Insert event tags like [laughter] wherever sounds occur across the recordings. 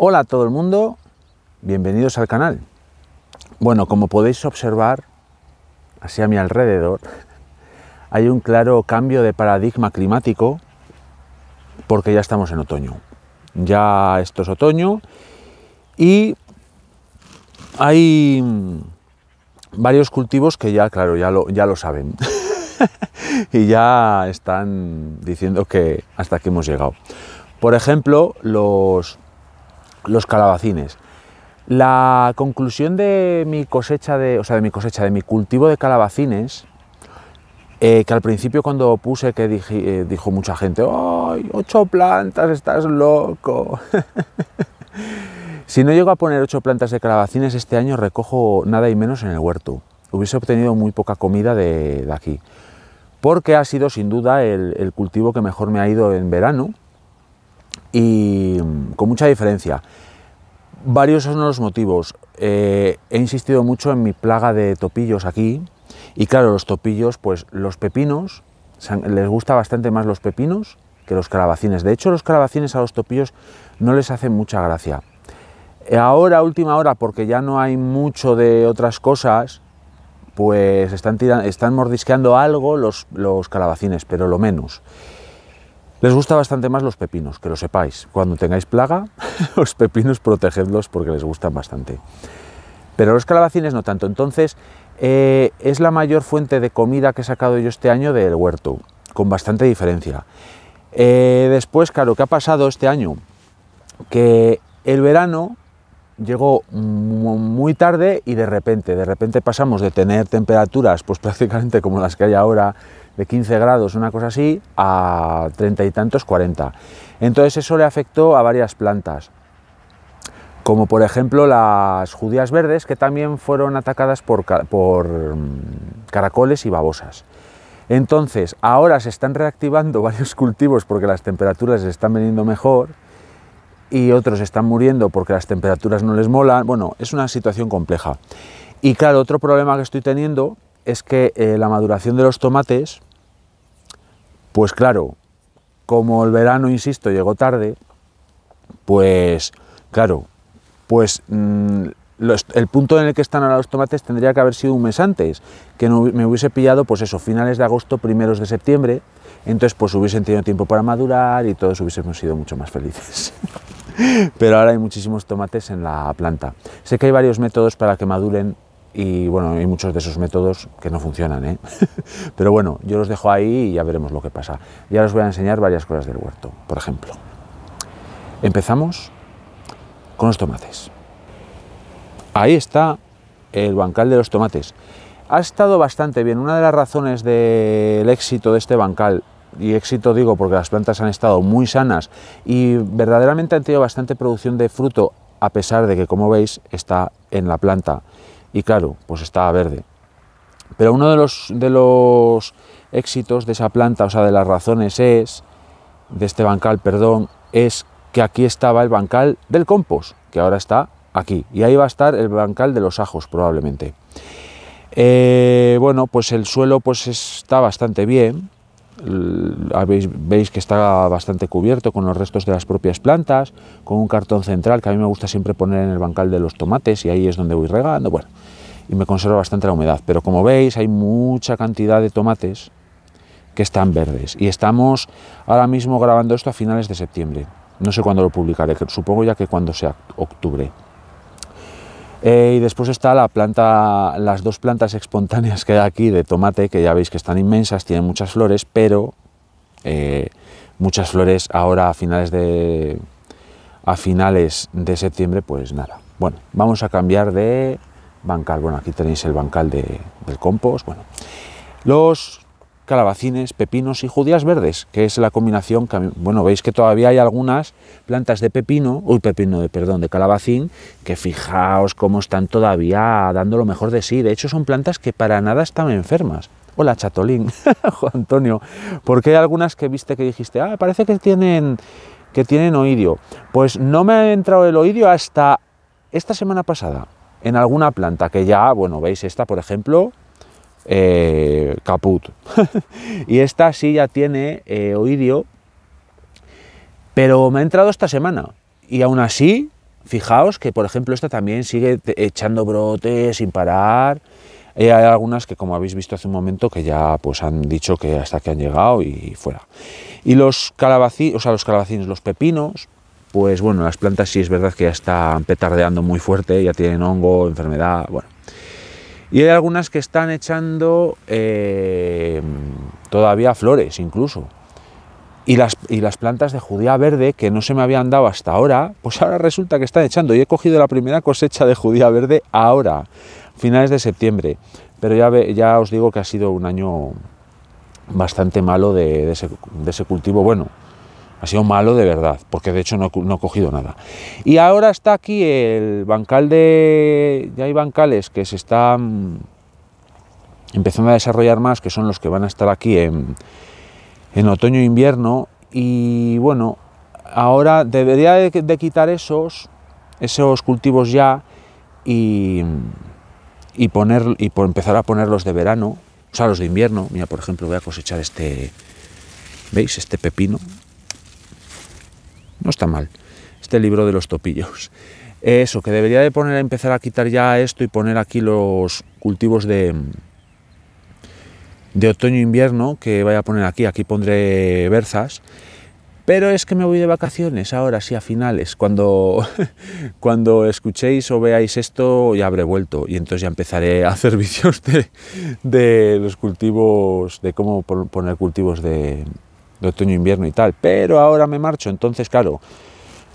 Hola a todo el mundo, bienvenidos al canal. Bueno, como podéis observar, así a mi alrededor, [laughs] hay un claro cambio de paradigma climático porque ya estamos en otoño. Ya esto es otoño y hay varios cultivos que ya, claro, ya lo, ya lo saben. [laughs] y ya están diciendo que hasta aquí hemos llegado. Por ejemplo, los, los calabacines. La conclusión de mi cosecha de, o sea, de mi cosecha, de mi cultivo de calabacines, eh, que al principio cuando puse que eh, dijo mucha gente, ¡ay, ocho plantas, estás loco! [laughs] si no llego a poner ocho plantas de calabacines este año recojo nada y menos en el huerto. Hubiese obtenido muy poca comida de, aquí, porque ha sido sin duda el cultivo que mejor me ha ido en verano y mm, con mucha diferencia. Varios son los motivos. Eh, he insistido mucho en mi plaga de topillos aquí y claro, los topillos, pues los pepinos, les gusta bastante más los pepinos que los calabacines. De hecho, los calabacines a los topillos no les hacen mucha gracia. Ahora, última hora, porque ya no hay mucho de otras cosas, pues están, están mordisqueando algo los, los calabacines, pero lo menos. Les gusta bastante más los pepinos, que lo sepáis. Cuando tengáis plaga, [laughs] los pepinos protegedlos porque les gustan bastante. Pero los calabacines no tanto. Entonces, eh, es la mayor fuente de comida que he sacado yo este año del huerto, con bastante diferencia. Eh, después, claro, ¿qué ha pasado este año? Que el verano llegó muy tarde y de repente, de repente pasamos de tener temperaturas pues [laughs] prácticamente como las que hay ahora, de 15 grados, una cosa así, a 30 y tantos, 40. Entonces eso le afectó a varias plantas, como por ejemplo las judías verdes, que también fueron atacadas por, mm, caracoles y babosas. Entonces, ahora se están reactivando [laughs] varios cultivos porque las temperaturas están veniendo mejor y otros están muriendo porque las temperaturas no les molan. Bueno, es una situación compleja. Y claro, otro problema que estoy teniendo es que eh, la maduración de los tomates pues claro, como el verano, insisto, llegó tarde, pues claro, pues mm, el punto en el que están ahora los tomates tendría que haber sido un mes antes, que no, me hubiese pillado, pues eso, finales de agosto, primeros de septiembre, entonces pues hubiesen tenido tiempo para madurar y todos hubiésemos sido mucho más felices. [laughs] Pero ahora hay muchísimos tomates en la planta. Sé que hay varios métodos para que maduren y bueno, hay muchos de esos métodos que no funcionan, ¿eh? [laughs] pero bueno, yo los dejo ahí y ya veremos lo que pasa. Ya os voy a enseñar varias cosas del huerto, por ejemplo. Empezamos con los tomates. Ahí está el bancal de los tomates. Ha estado bastante bien. Una de las razones del éxito de este bancal, y éxito digo porque las plantas han estado muy sanas y verdaderamente han tenido bastante producción de fruto, a pesar de que, como veis, está en la planta y claro, pues estaba verde. Pero uno de los, de los éxitos de esa planta, o sea, de las razones es, de este bancal, perdón, es que aquí estaba el bancal del compost, que ahora está aquí. Y ahí va a estar el bancal de los ajos, probablemente. Eh, bueno, pues el suelo pues está bastante bien, Veis, veis, que está bastante cubierto con los restos de las propias plantas, con un cartón central que a mí me gusta siempre poner en el bancal de los tomates y ahí es donde voy regando, bueno, y me conserva bastante la humedad. Pero como veis hay mucha cantidad de tomates que están verdes y estamos ahora mismo grabando esto a finales de septiembre. No sé cuándo lo publicaré, supongo ya que cuando sea octubre. Eh, y después está la planta, las dos plantas espontáneas que hay aquí de tomate, que ya veis que están inmensas, tienen muchas flores, pero eh, muchas flores ahora a finales de a finales de septiembre, pues nada. Bueno, vamos a cambiar de bancal. Bueno, aquí tenéis el bancal de, del compost. Bueno, los calabacines, pepinos y judías verdes, que es la combinación que, bueno, veis que todavía hay algunas plantas de pepino, uy, pepino, de, perdón, de calabacín, que fijaos cómo están todavía dando lo mejor de sí. De hecho, son plantas que para nada están enfermas. Hola, Chatolín, [laughs] Juan Antonio, porque hay algunas que viste que dijiste, ah, parece que tienen, que tienen oidio. Pues no me ha entrado el oidio hasta esta semana pasada, en alguna planta, que ya, bueno, veis esta, por ejemplo, eh, caput. [laughs] y esta sí ya tiene eh, pero me ha entrado esta semana. Y aún así, fijaos que, por ejemplo, esta también sigue echando brotes sin parar. hay algunas que, como habéis visto hace un momento, que ya pues han dicho que hasta que han llegado y fuera. Y los calabacines, o sea, los calabacines, los pepinos, pues bueno, las plantas sí es verdad que ya están petardeando muy fuerte, ya tienen hongo, enfermedad, bueno. Y hay algunas que están echando eh, todavía flores incluso. Y las, y las plantas de judía verde que no se me habían dado hasta ahora, pues ahora resulta que están echando. Y he cogido la primera cosecha de judía verde ahora, finales de septiembre. Pero ya, ya os digo que ha sido un año bastante malo de, ese, de ese cultivo. Bueno, ha sido malo de verdad, porque de hecho no, he cogido nada. Y ahora está aquí el bancal de... Ya hay bancales que se están empezando a desarrollar más, que son los que van a estar aquí en, otoño e invierno. Y bueno, ahora debería de, quitar esos, esos cultivos ya y, y, poner, y por empezar a ponerlos de verano, o sea, los de invierno. Mira, por ejemplo, voy a cosechar este, ¿veis? Este pepino no está mal. Este libro de los topillos. Eso, que debería de poner, empezar a quitar ya esto y poner aquí los cultivos de, de otoño-invierno, que vaya a poner aquí, aquí pondré berzas, pero es que me voy de vacaciones ahora, sí, a finales. Cuando, [laughs] cuando escuchéis o veáis esto, ya habré vuelto y entonces ya empezaré a hacer [laughs] vídeos de, de los cultivos, de cómo poner cultivos de, de otoño, invierno y tal, pero ahora me marcho, entonces claro,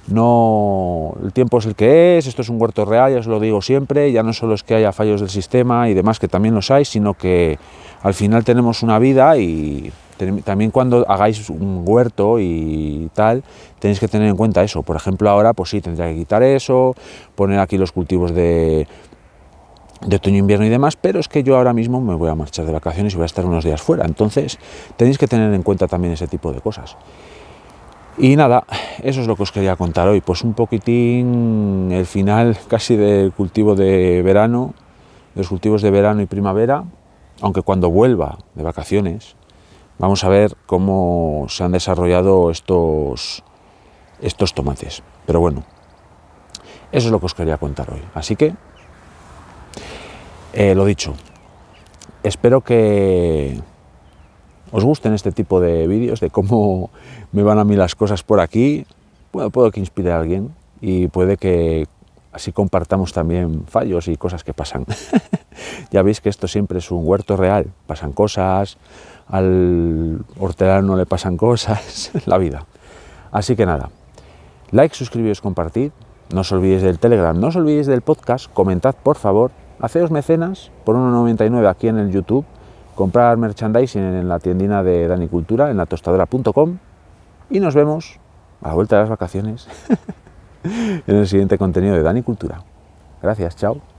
no, el tiempo es el que es, esto es un huerto real, ya os lo digo siempre, ya no solo es que haya fallos del sistema y demás, que también los hay, sino que al final tenemos una vida y también cuando hagáis un huerto y tal, tenéis que tener en cuenta eso. Por ejemplo, ahora pues sí, tendría que quitar eso, poner aquí los cultivos de, de otoño, invierno y demás, pero es que yo ahora mismo me voy a marchar de vacaciones y voy a estar unos días fuera, entonces tenéis que tener en cuenta también ese tipo de cosas. Y nada, eso es lo que os quería contar hoy, pues un poquitín el final casi del cultivo de verano, de los cultivos de verano y primavera, aunque cuando vuelva de vacaciones vamos a ver cómo se han desarrollado estos, estos tomates. Pero bueno, eso es lo que os quería contar hoy. Así que eh, lo dicho, espero que os gusten este tipo de vídeos, de cómo me van a mí las cosas por aquí. Puedo que inspire a alguien y puede que así compartamos también fallos y cosas que pasan. [laughs] ya veis que esto siempre es un huerto real, pasan cosas, al hortelano le pasan cosas, [laughs] la vida. Así que nada, like, suscribiros, compartid, no os olvidéis del Telegram, no os olvidéis del podcast, comentad por favor Haceos mecenas por 1,99 aquí en el YouTube, comprar merchandising en la tiendina de Dani Cultura, en la tostadora.com y nos vemos a la vuelta de las vacaciones [laughs] en el siguiente contenido de Dani Cultura. Gracias, chao.